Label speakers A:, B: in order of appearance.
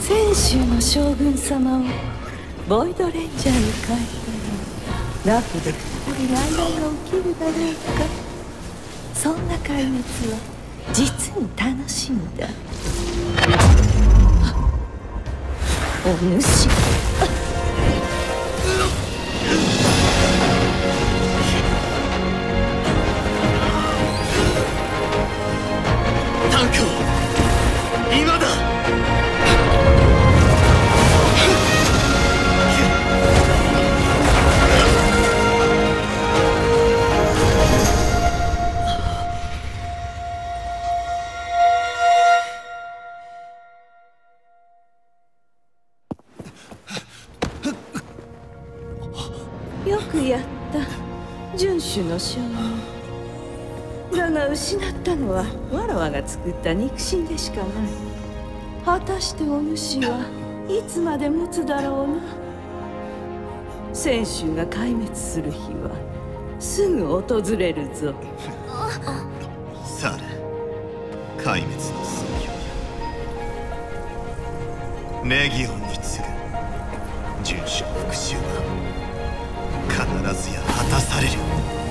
A: 先週の将軍様をボイドレンジャーに変えたらラフで一人内乱が起きるだろうか。そんな壊滅は実に楽しみだ。お主。やった。遵守の将軍だが失ったのはわらわが作った肉親でしかない。果たしてお主はいつまで持つだろうな。泉州が壊滅する日はすぐ訪れるぞ。
B: さあ壊滅の寸評やレギオンに次ぐ。必ずや果たされる。